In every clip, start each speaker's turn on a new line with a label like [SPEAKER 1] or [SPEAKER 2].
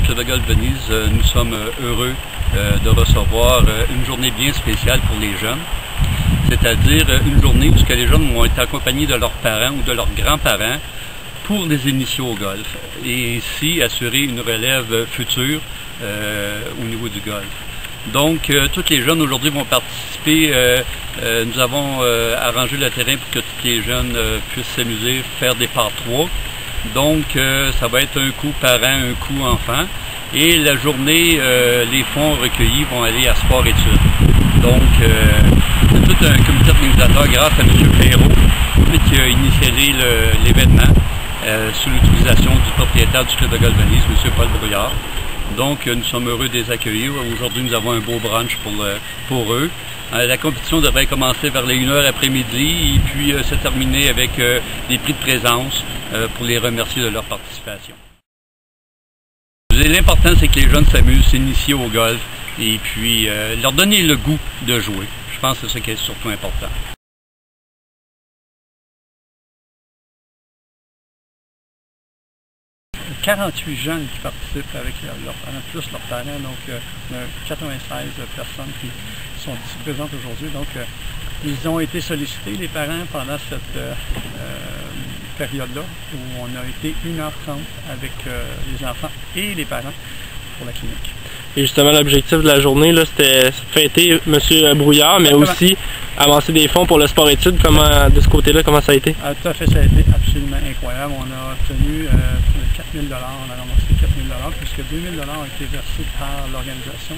[SPEAKER 1] de euh, nous sommes euh, heureux euh, de recevoir une journée bien spéciale pour les jeunes. C'est-à-dire une journée où les jeunes vont être accompagnés de leurs parents ou de leurs grands-parents pour les initier au golf et ainsi assurer une relève future au niveau du golf. Donc, tous les jeunes aujourd'hui vont participer. nous avons arrangé le terrain pour que tous les jeunes puissent s'amuser, faire des par trois. Donc, euh, ça va être un coup parent, un coup enfant. Et la journée, euh, les fonds recueillis vont aller à sport-études. Donc, euh, c'est tout un comité organisateur grâce à M. Perrault qui a initié l'événement sous l'utilisation du propriétaire du club de golf M. Paul Brouillard. Donc, nous sommes heureux de les accueillir. Aujourd'hui, nous avons un beau brunch pour, pour eux. la compétition devrait commencer vers les 1h après-midi et puis se terminer avec des prix de présence euh, pour les remercier de leur participation. L'important, c'est que les jeunes s'amusent, s'initient au golf et puis euh, leur donner le goût de jouer. Je pense que c'est ce qui est surtout important. 48 jeunes qui participent avec leurs parents, plus leurs parents, donc 96 euh, personnes qui sont ici présentes aujourd'hui. Donc, ils ont été sollicités, les parents, pendant cette période-là où on a été 1h30 avec euh, les enfants et les parents pour la clinique.
[SPEAKER 2] Et justement, l'objectif de la journée, c'était fêter M. Brouillard, mais aussi avancer des fonds pour le sport-études. Comment, de ce côté-là, comment ça a été?
[SPEAKER 1] Ah, tout à fait, ça a été absolument incroyable. On a obtenu euh, 4 000 on a ramassé 4 000 puisque 2 000 ont été versés par l'organisation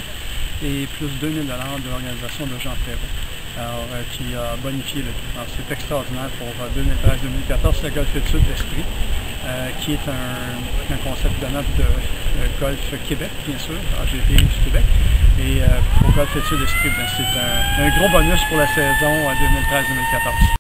[SPEAKER 1] et plus 2 000 de l'organisation de Jean Perrault alors, euh, qui a bonifié le tout. C'est extraordinaire pour 2013-2014, euh, c'est Golf Études d'Esprit, euh, qui est un, concept de note de Golf Québec, bien sûr, AGP du Québec. Et pour Golf Études d'Esprit, ben, c'est un, gros bonus pour la saison 2013-2014.